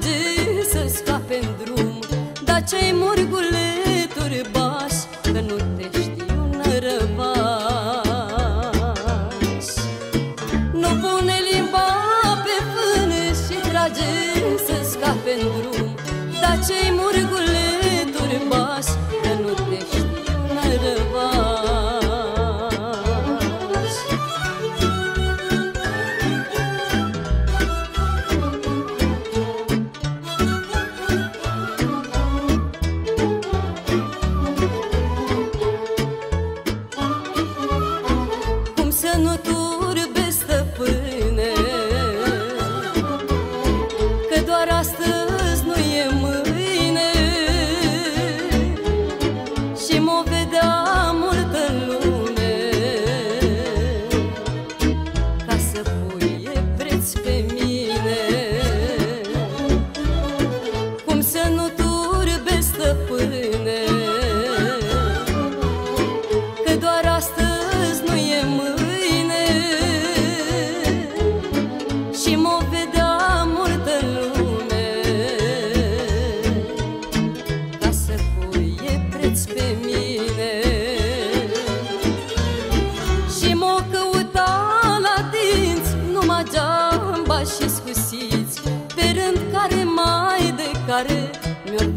trage să scape în drum Dar cei murguleturi bași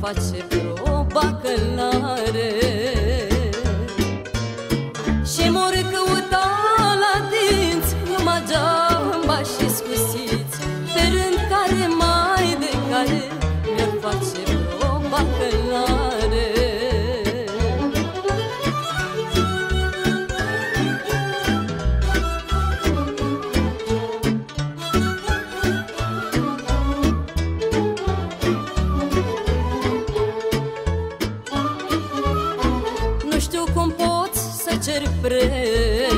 face vreo bacălare. Și mor căuta la dinți Numai geamba și scusiți Pe rând care mai de care Mi-ar face preț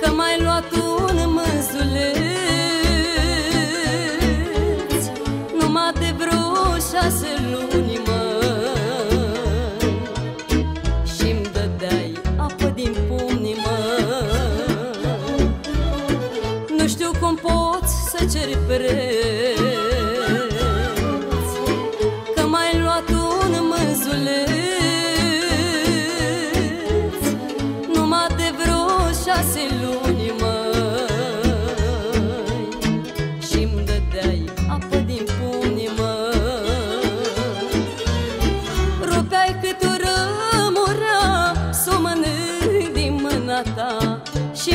Că m-ai luat un mânzuleț. Numai de vreo șase luni, mă Și-mi dădeai apă din pumni, mă. Nu știu cum poți să cer preț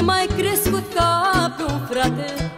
mai crescut ca pe un frate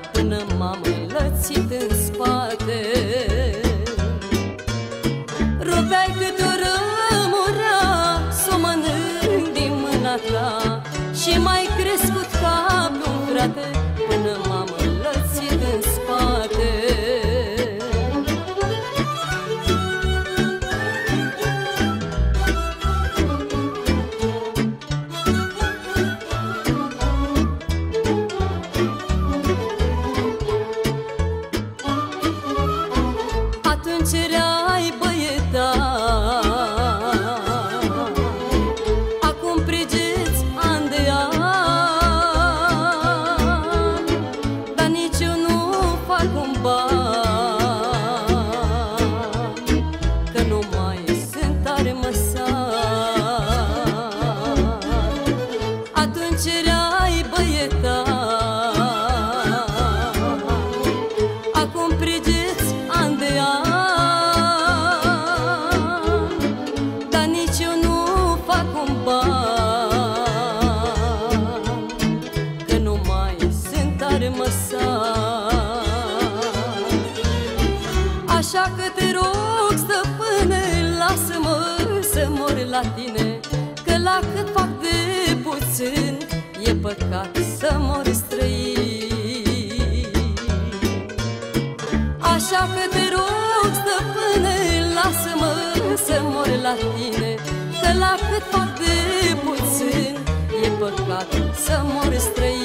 sunt tare măsar Așa că te rog, stăpâne, lasă-mă să mor la tine Că la cât fac de puțin E păcat să mor străin. Așa că te rog, stăpâne, lasă-mă să mor la tine Că la cât fac de puțin E păcat să mor străin